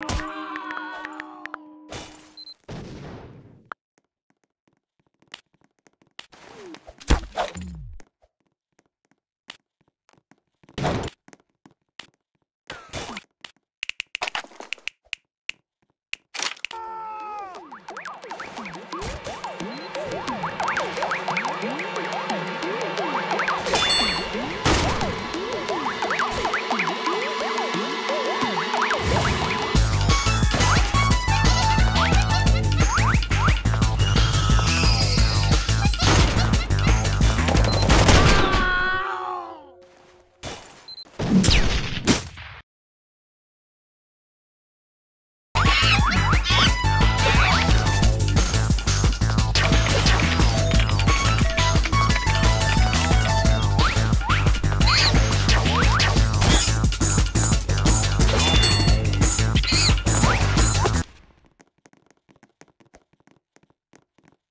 you